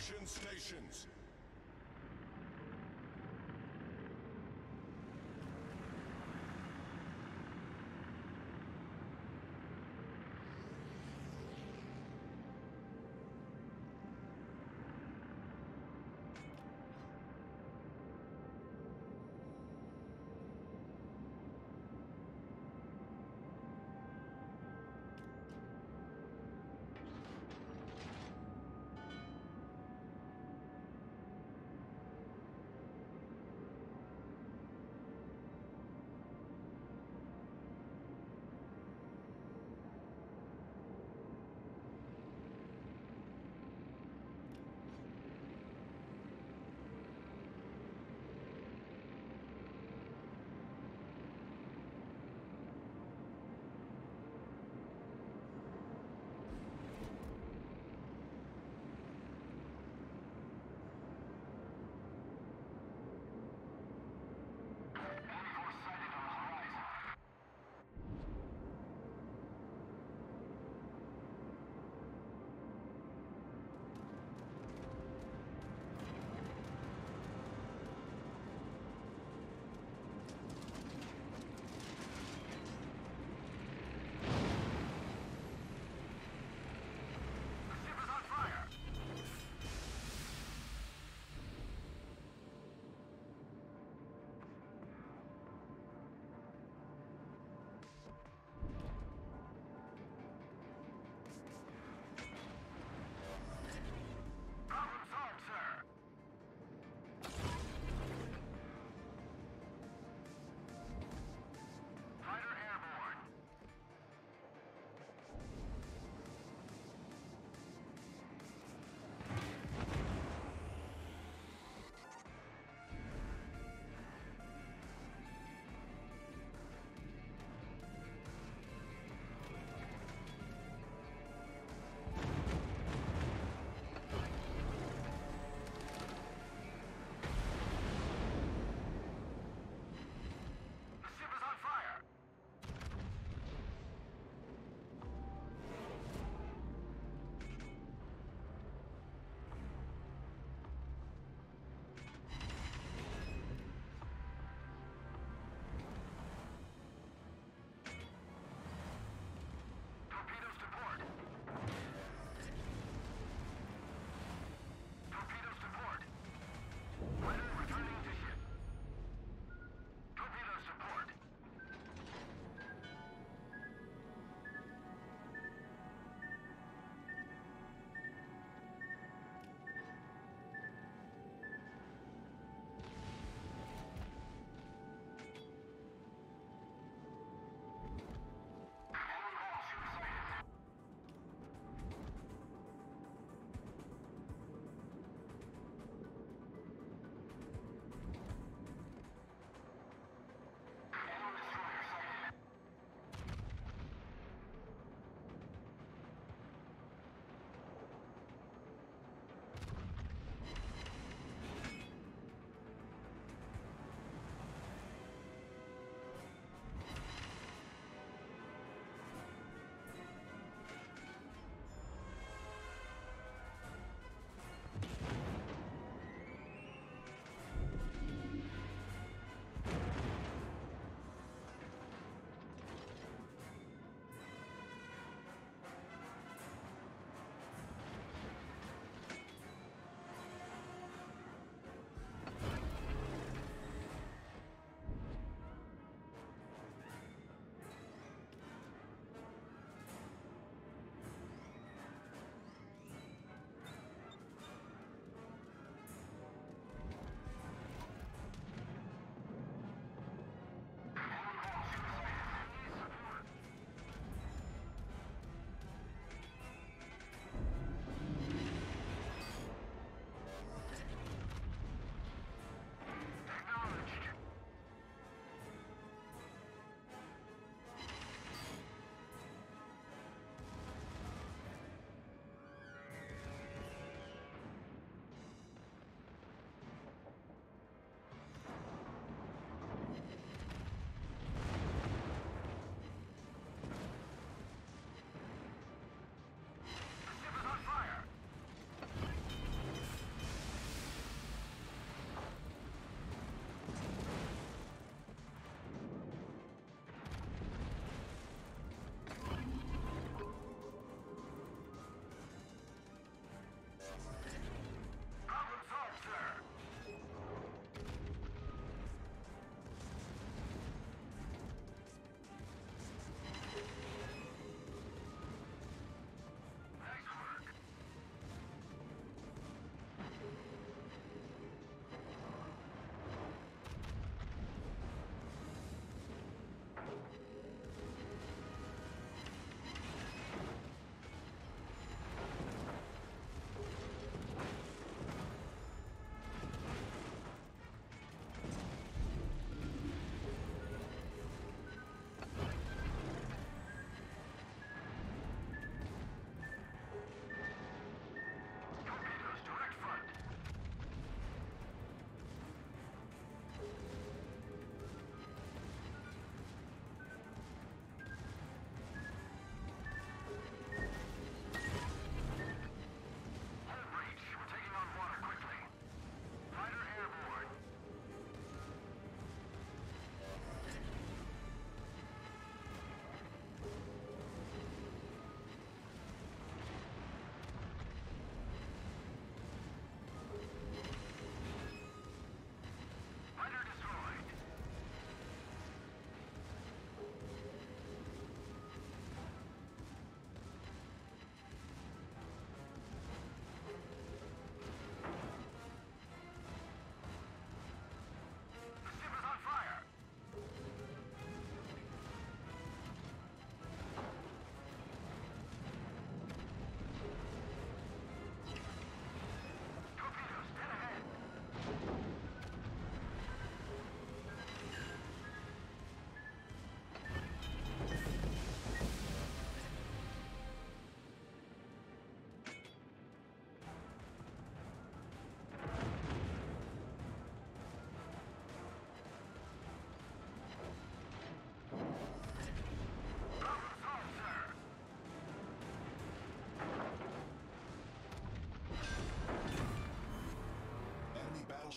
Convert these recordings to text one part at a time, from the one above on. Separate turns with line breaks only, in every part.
Action stations.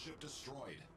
Ship destroyed.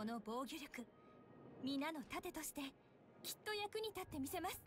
この防御力皆の盾としてきっと役に立ってみせます。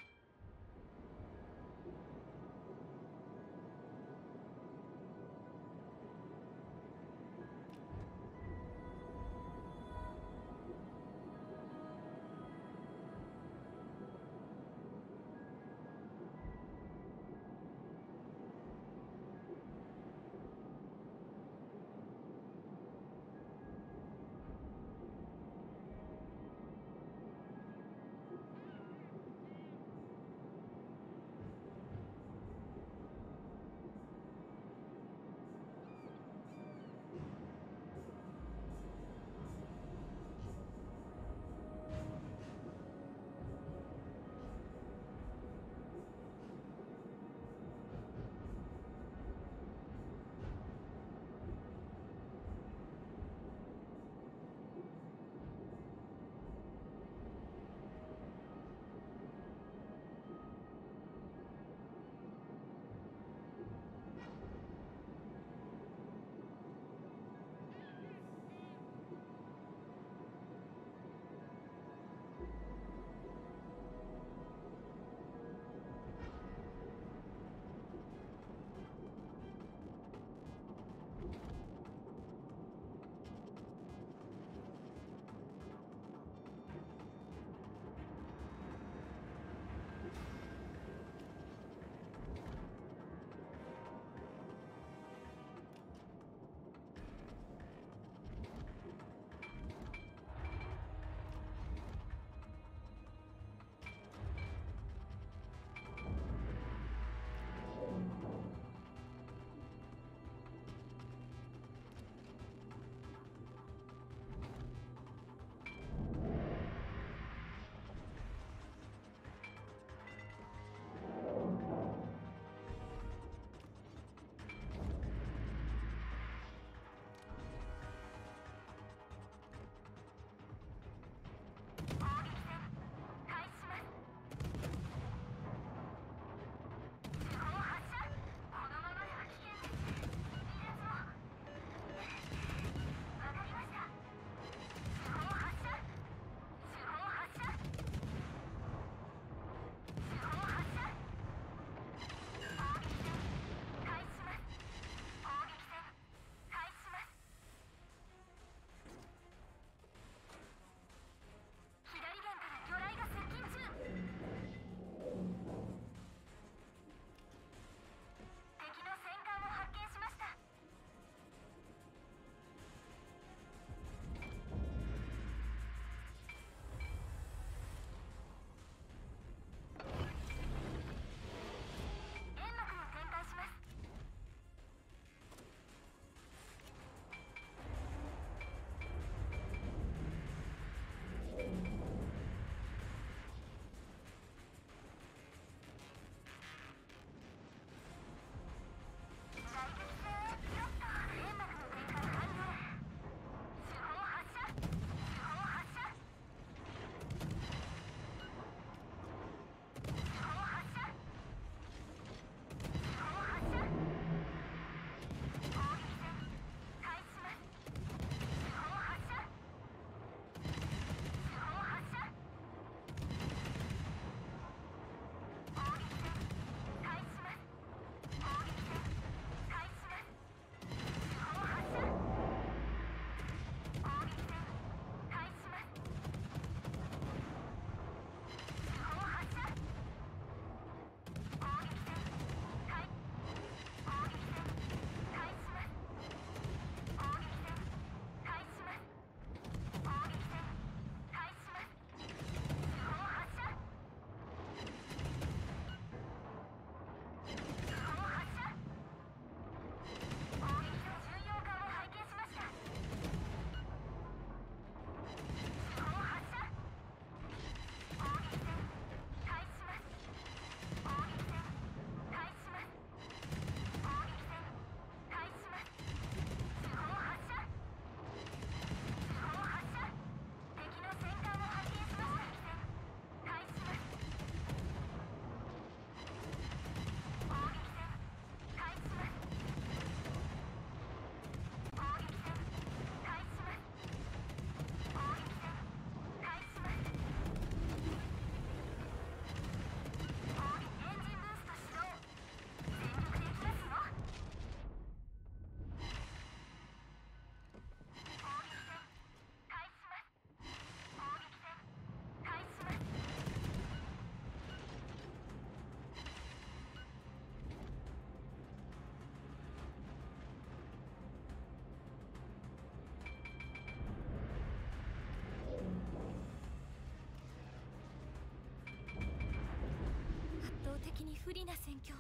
に不利な戦況。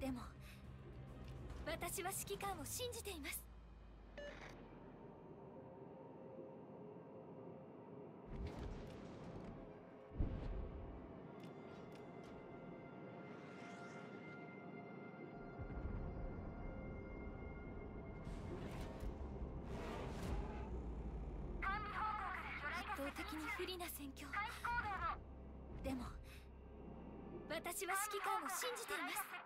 でも私は指揮官を信じています。
ています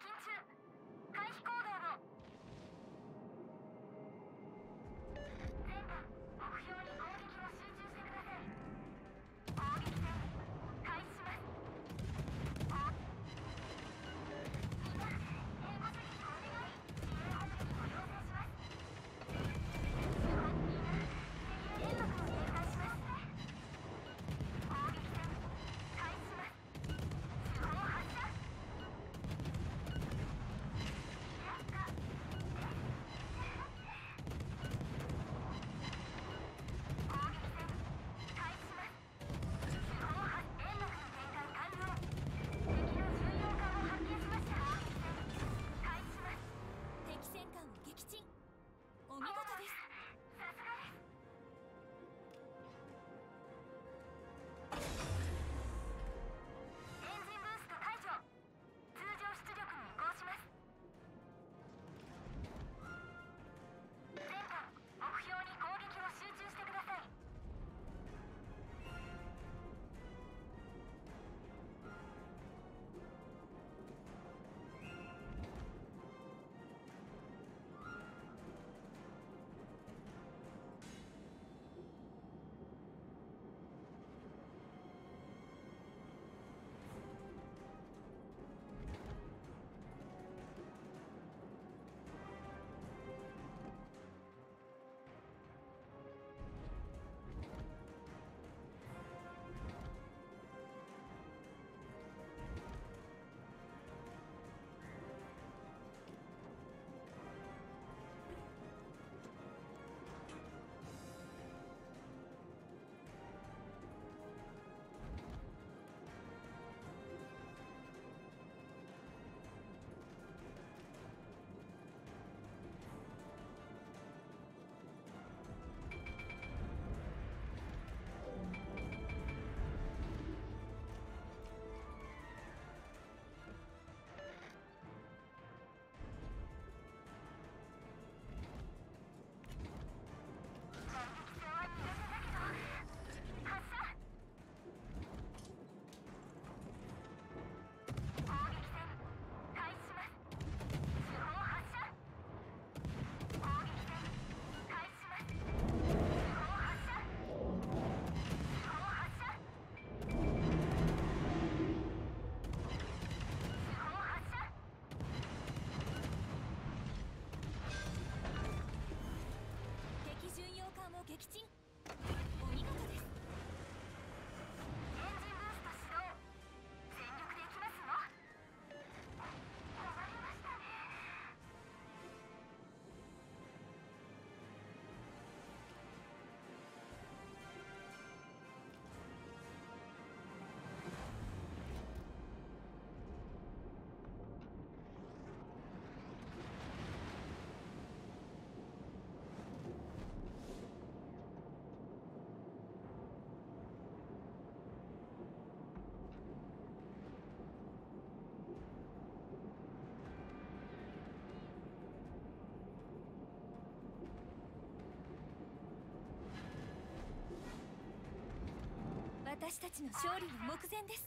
私たちの勝利の目前です。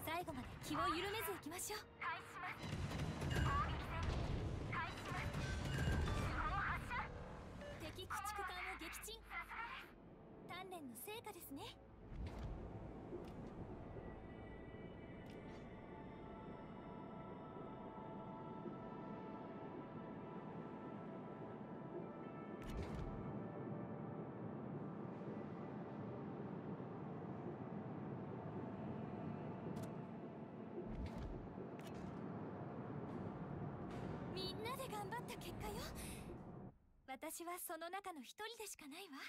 最後まで気を緩めずいきましょう。
開始します
敵駆逐艦を撃沈。鍛錬の成果ですね。った結果よ。私はその中の一人でしかないわ。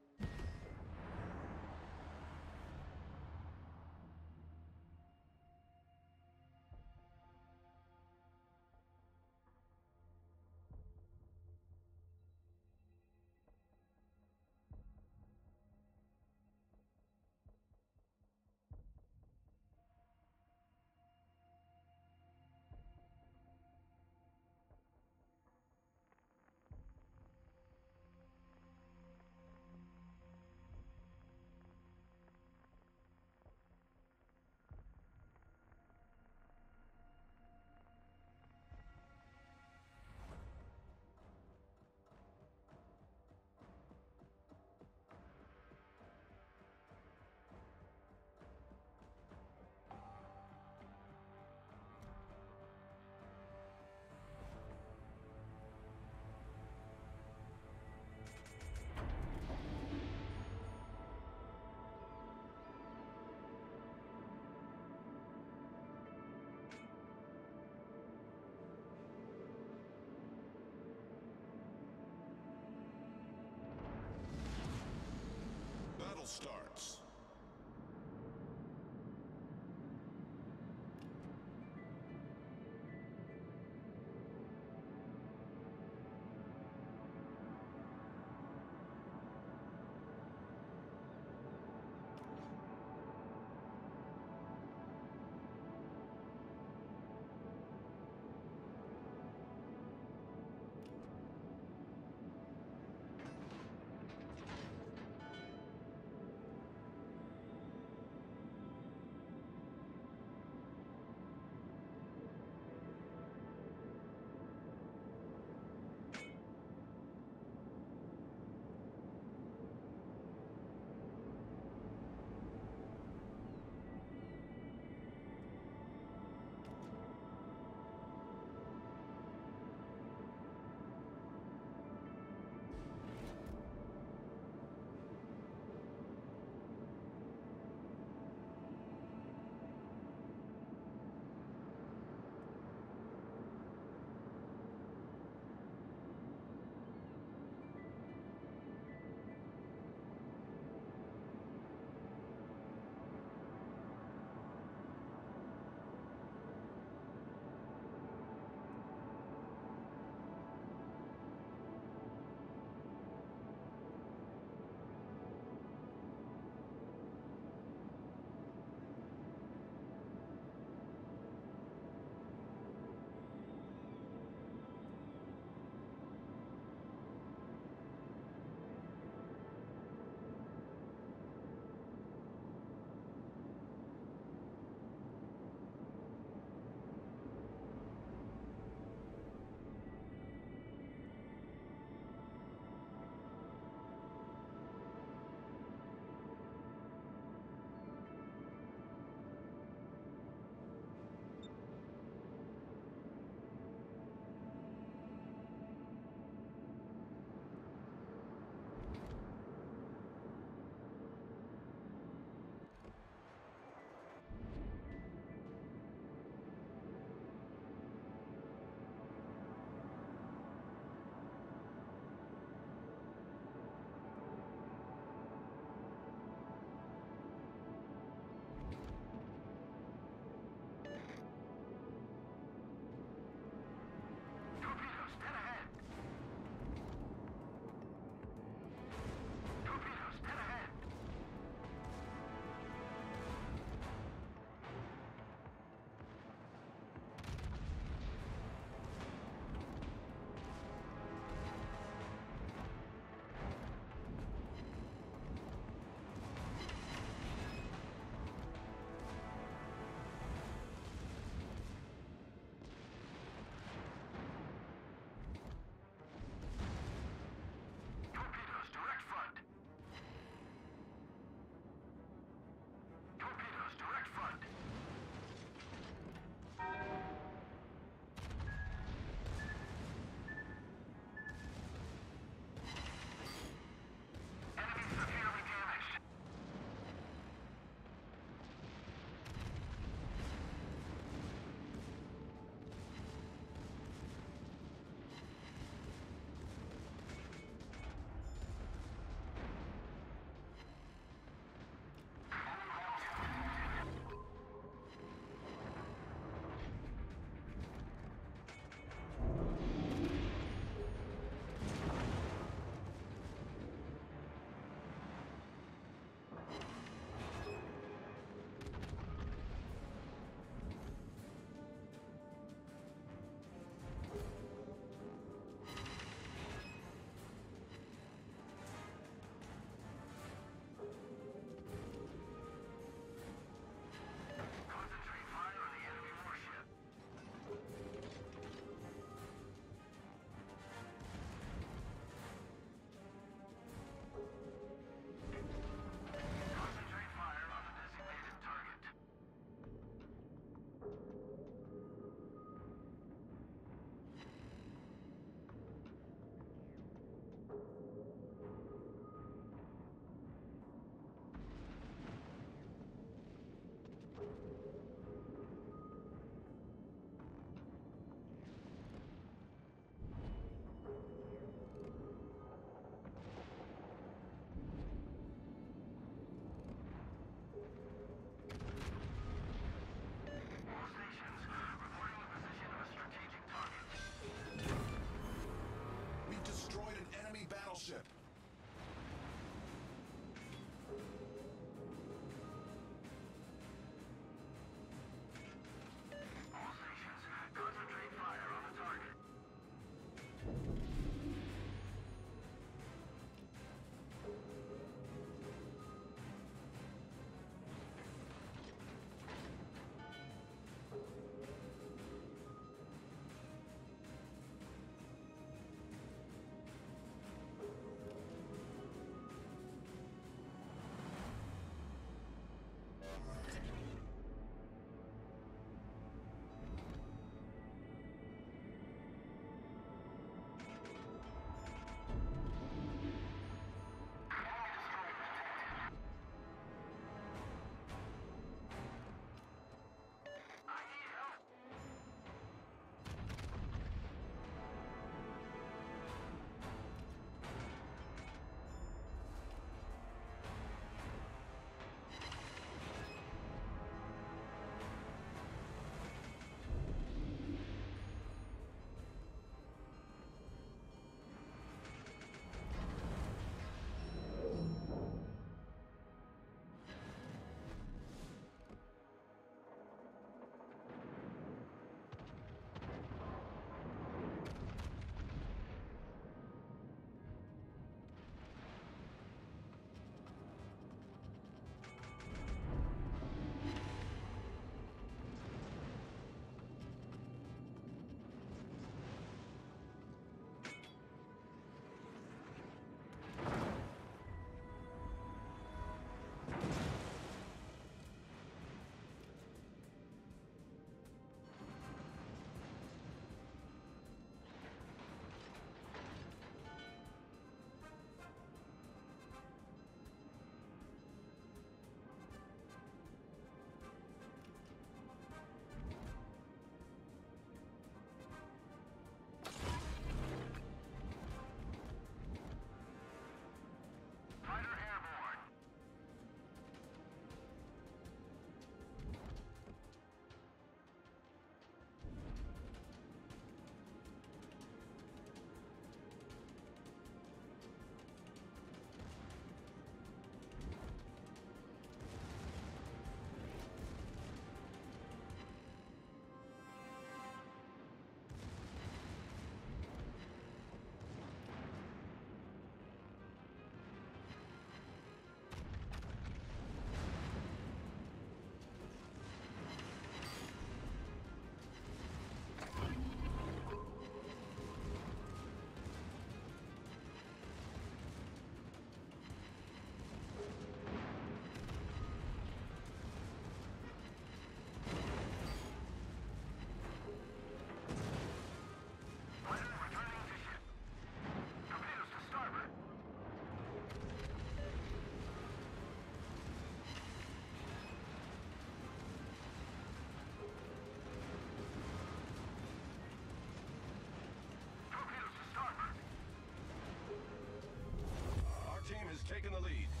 taken the lead.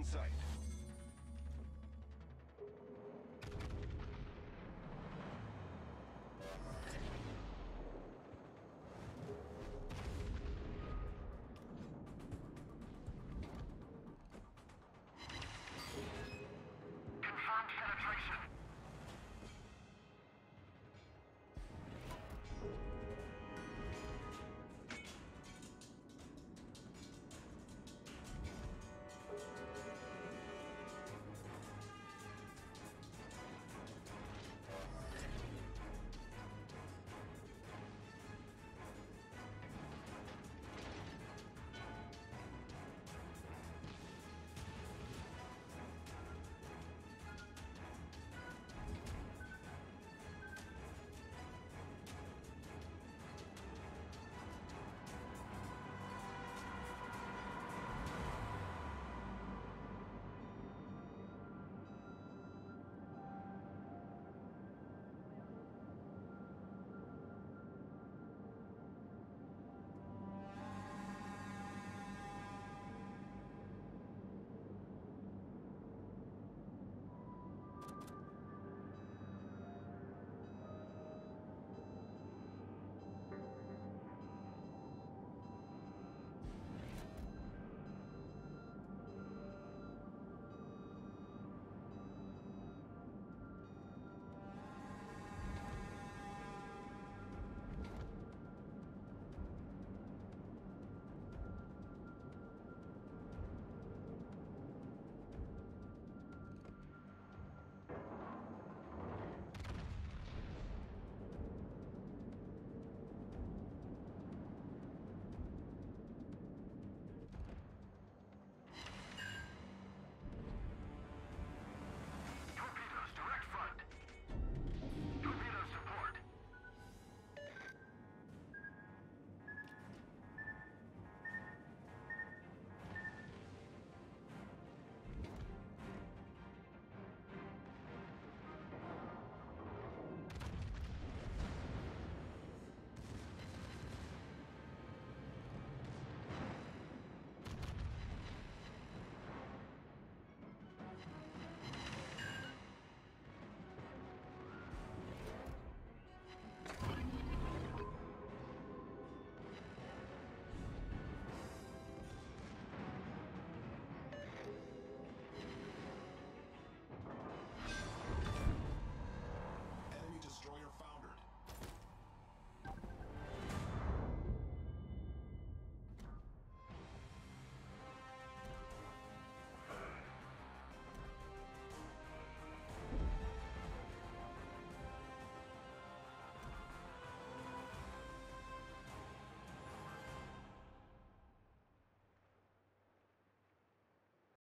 In sight.